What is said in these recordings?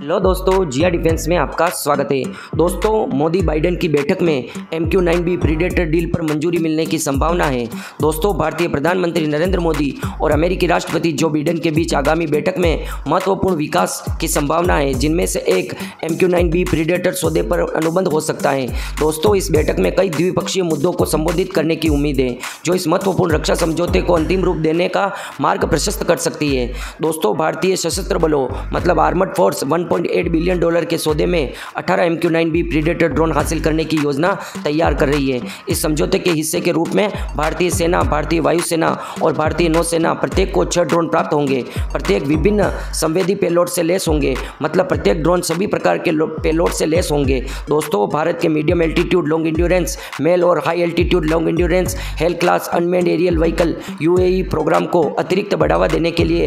Hello दोस्तों, जिया defence में आपका स्वागत है। दोस्तों, मोदी बाइडेन की बैठक में M Q nine B predator deal पर मंजूरी मिलने की संभावना है। दोस्तों, भारतीय प्रधानमंत्री नरेंद्र मोदी और अमेरिकी राष्ट्रपति जो बाइडेन के बीच आगामी बैठक में महत्वपूर्ण विकास की संभावना है, जिनमें से एक M Q nine B predator सौदे पर अनुबंध हो सकता है। दोस्तों, इस बैठक में कई द्विपक्षीय मुद्दों को संबोधित करने की उम्मीद है, जो इस महत्वपूर्ण रक्षा समझौते को अंतिम रूप देने का मार्ग प्रशस्त कर सकती है। दोस्तों, भारतीय सशस्त्र बलों मतलब armed force one 1.8 billion dollar के सौदे में 18 M Q nine B predator drone हासिल करने की योजना तैयार कर रही है। इस समझौते के हिस्से के रूप में भारतीय सेना, भारतीय वायुसेना और भारतीय नौसेना प्रत्येक को छह ड्रोन प्राप्त होंगे। प्रत्येक विभिन्न संवेदी पेलोड से लेस होंगे। मतलब प्रत्येक ड्रोन सभी प्रकार के पेलोड से लेस होंगे। दोस्तों, भारत के medium altitude long endurance male और high altitude long endurance hale class unmanned aerial vehicle UAE programme को अतिरिक्त बढ़ावा देने के लिए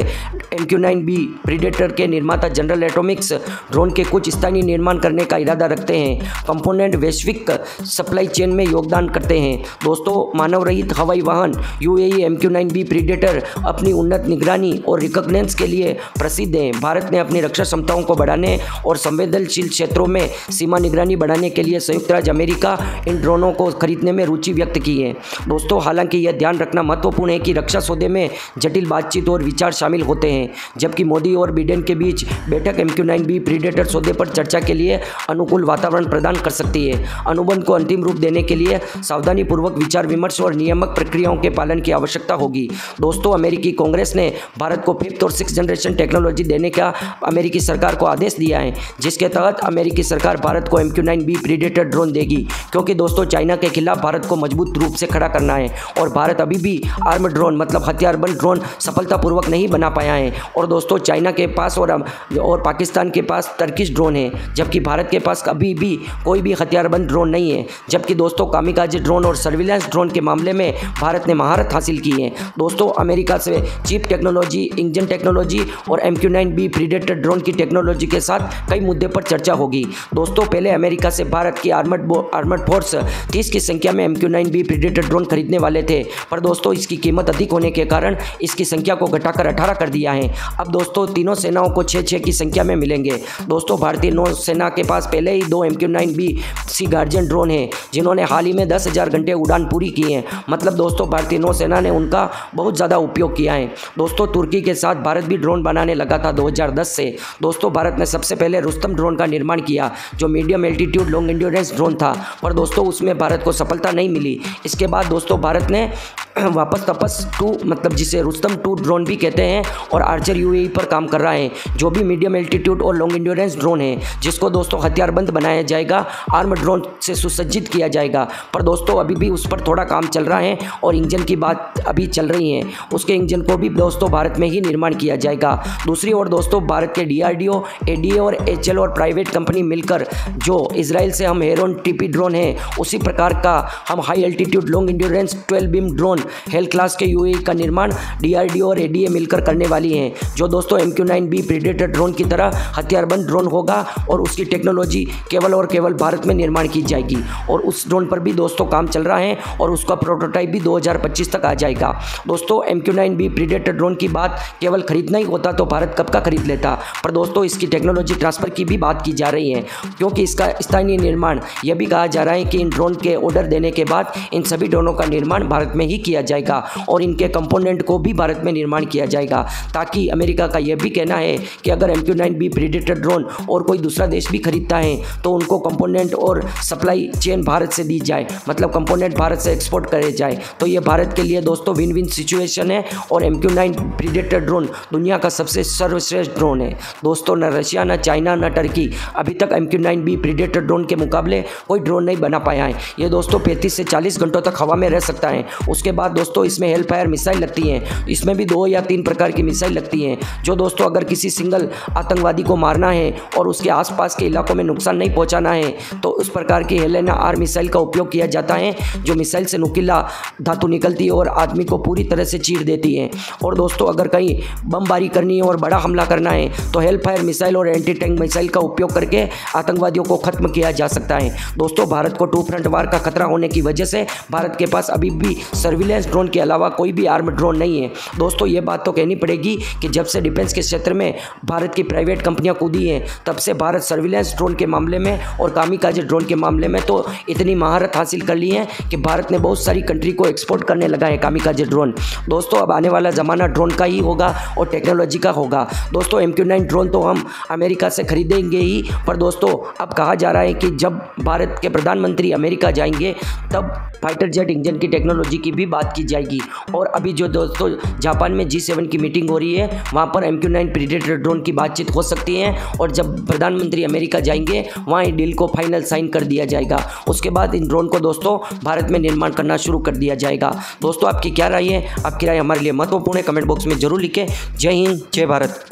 M Q nine B predator के निर्माता जनरल एटोमिक्स ड्रोन के कुछ स्थानीय निर्माण करने का इरादा रखते हैं। कंपोनेंट वैश्विक सप्लाई चेन में योगदान करते हैं। दोस्तों मानव रहित हवाई वाहन U A M Q nine B predator अपनी उन्नत निगरानी और रिकॉग्नेंस के लिए प्रसिद्ध हैं। भारत ने अपनी रक्षा क्षमताओं को बढ़ाने और संवेदनशील क्षेत्रों में सीमा निगरानी बढ़ाने के लिए संयुक्त राज्य अमेरिका इन ड्रोनों को खरीदने में रुचि व्यक्त की है। दोस्तों, हालाँकि यह ध्यान रखना महत्वपूर्ण है कि रक्षा सौदे में जटिल बातचीत और विचार शामिल होते हैं, जबकि मोदी और बिडेन के बीच बैठक M Q nine B predator सौदे पर चर्चा के लिए अनुकूल वातावरण प्रदान कर सकती है। अनुबंध को अंतिम रूप देने के लिए सावधानी पूर्वक विचार विमर्श और नियामक प्रक्रियाओं के पालन की आवश्यकता होगी। दोस्तों, अमेरिकी कांग्रेस ने भारत को फिफ्थ और सिक्स जनरेशन टेक्नोलॉजी देने का अमेरिकी सरकार को आदेश दिया है, जिसके तहत अमेरिकी सरकार भारत को M Q nine B predator drone देगी। क्योंकि दोस्तों, चाइना के खिलाफ भारत को मज़बूत रूप से खड़ा करना है और भारत अभी भी आर्म ड्रोन मतलब हथियारबंद ड्रोन सफलतापूर्वक नहीं बना पाया है। और दोस्तों, चाइना के पास और और पाकिस्तान के पास टर्किश ड्रोन है, जबकि भारत के पास अभी भी कोई भी हथियारबंद ड्रोन नहीं है, जबकि दोस्तों कामिकाजी ड्रोन और सर्विलेंस ड्रोन के मामले में भारत ने महारत हासिल की है। दोस्तों, अमेरिका से चीप टेक्नोलॉजी इंजन टेक्नोलॉजी और M Q nine B predator drone की टेक्नोलॉजी के साथ कई मुद्दे पर चर्चा होगी। दोस्तों, पहले अमेरिका से भारत की आर्मड आर्मड फोर्स तीस की संख्या में M Q nine B predator drone खरीदने वाले थे, पर दोस्तों इसकी कीमत अधिक होने के कारण इसकी संख्या को घटाकर अठारह कर दिया है। अब दोस्तों, तीनों सेनाओं को छः छः की संख्या में मिलेंगे। दोस्तों, भारतीय नौसेना के पास पहले ही दो M Q nine B sea guardian drone हैं, जिन्होंने हाल ही में दस हज़ार घंटे उड़ान पूरी की है। मतलब दोस्तों, भारतीय नौसेना ने उनका बहुत ज़्यादा उपयोग किया है। दोस्तों, तुर्की के साथ भारत भी ड्रोन बनाने लगा था 2010 से। दोस्तों, भारत ने सबसे पहले रुस्तम ड्रोन का निर्माण किया, जो medium altitude long endurance drone था। पर दोस्तों, उसमें भारत को सफलता नहीं मिली। इसके बाद दोस्तों, भारत ने वापस तपस टू मतलब जिसे रुस्तम टू ड्रोन भी कहते हैं, और आर्चर यू पर काम कर रहा है, जो भी मीडियम एल्टीट्यूड और लॉन्ग इंड्योरेंस ड्रोन है, जिसको दोस्तों हथियारबंद बनाया जाएगा आर्म ड्रोन से सुसज्जित किया जाएगा। पर दोस्तों, अभी भी उस पर थोड़ा काम चल रहा है, और इंजन की बात अभी चल रही है। उसके इंजन को भी दोस्तों भारत में ही निर्माण किया जाएगा। दूसरी ओर दोस्तों, भारत के डीआरडीओ एडीए और एचएल और प्राइवेट कंपनी मिलकर, जो इसराइल से हम हेरोन टीपी ड्रोन है, उसी प्रकार का हम high altitude long endurance twelve beam drone hale class के यूए का निर्माण डीआरडीओ और एडीए मिलकर करने वाली हैं। जो दोस्तों M Q nine B predator drone की तरह हथियारबंद ड्रोन होगा और उसकी टेक्नोलॉजी केवल और केवल भारत में निर्माण की जाएगी। और उस ड्रोन पर भी दोस्तों काम चल रहा है और उसका प्रोटोटाइप भी 2025 तक आ जाएगा। दोस्तों, M Q nine B predator drone की बात केवल खरीदना ही होता तो भारत कब का खरीद लेता? पर दोस्तों, इसकी टेक्नोलॉजी ट्रांसफ़र की भी बात की जा रही है, क्योंकि इसका स्थानीय निर्माण, यह भी कहा जा रहा है कि इन ड्रोन के ऑर्डर देने के बाद इन सभी ड्रोनों का निर्माण भारत में ही किया जाएगा और इनके कंपोनेंट को भी भारत में निर्माण किया जाएगा। ताकि अमेरिका का यह भी कहना है कि अगर M Q nine B predator drone और कोई दूसरा देश भी खरीदता है तो उनको कंपोनेंट और सप्लाई चेन भारत से दी जाए। मतलब कंपोनेंट भारत से एक्सपोर्ट करे जाए। तो ये भारत के लिए दोस्तों विन विन सिचुएशन है और M Q nine predator drone दुनिया का सबसे सर्वश्रेष्ठ ड्रोन है। दोस्तों, न रशिया, न चाइना, न टर्की, अभी तक M Q nine B predator drone के मुकाबले कोई ड्रोन नहीं बना पाया है। ये दोस्तों पैंतीस से चालीस घंटों तक हवा में रह सकता है। उसके बाद दोस्तों इसमें हेल्प फायर मिसाइल लगती हैं। इसमें भी दो या तीन प्रकार की मिसाइल लगती हैं। जो दोस्तों अगर किसी सिंगल आतंकवादी को मारना है और उसके आसपास के इलाकों में नुकसान नहीं पहुंचाना है तो उस प्रकार की हेलेना आर मिसाइल का उपयोग किया जाता है, जो मिसाइल से नुकीला धातु निकलती है और आदमी को पूरी तरह से चीर देती है। और दोस्तों अगर कहीं बमबारी करनी है और बड़ा हमला करना है तो हेल्प फायर मिसाइल और एंटी टैंक मिसाइल का उपयोग करके आतंकवादियों को खत्म किया जा सकता है। दोस्तों, भारत को टू फ्रंट वार का खतरा होने की वजह से भारत के पास अभी भी सर्विलेंस ड्रोन के अलावा कोई भी आर्म ड्रोन नहीं है। दोस्तों, ये बात तो कहनी पड़ेगी कि जब से डिफेंस के क्षेत्र में भारत की प्राइवेट कंपनी कंपनियाँ कूदी हैं, तब से भारत सर्विलेंस ड्रोन के मामले में और कामिकाजे ड्रोन के मामले में तो इतनी महारत हासिल कर ली है कि भारत ने बहुत सारी कंट्री को एक्सपोर्ट करने लगा है कामिकाजे ड्रोन। दोस्तों, अब आने वाला ज़माना ड्रोन का ही होगा और टेक्नोलॉजी का होगा। दोस्तों एम ड्रोन तो हम अमेरिका से खरीदेंगे ही, पर दोस्तों, अब कहा जा रहा है कि जब भारत के प्रधानमंत्री अमेरिका जाएँगे, तब फाइटर जेट इंजन की टेक्नोलॉजी की भी बात की जाएगी। और अभी जो दोस्तों, जापान में जी सेवन की मीटिंग हो रही है, वहाँ पर M Q nine predator drone की बातचीत हो सकती है और जब प्रधानमंत्री अमेरिका जाएँगे, वहाँ डील को फाइनल साइन कर दिया जाएगा। उसके बाद इन ड्रोन को दोस्तों, भारत में निर्माण करना शुरू कर दिया जाएगा। दोस्तों, आपकी क्या राय है? आपकी राय हमारे लिए महत्वपूर्ण है। कमेंट बॉक्स में ज़रूर लिखें। जय हिंद, जय भारत।